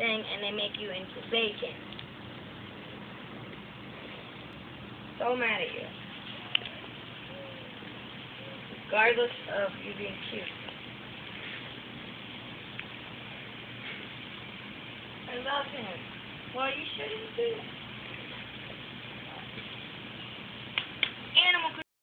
thing and they make you into bacon. So mad at you. Regardless of you being cute. I love him. Well, you shouldn't too.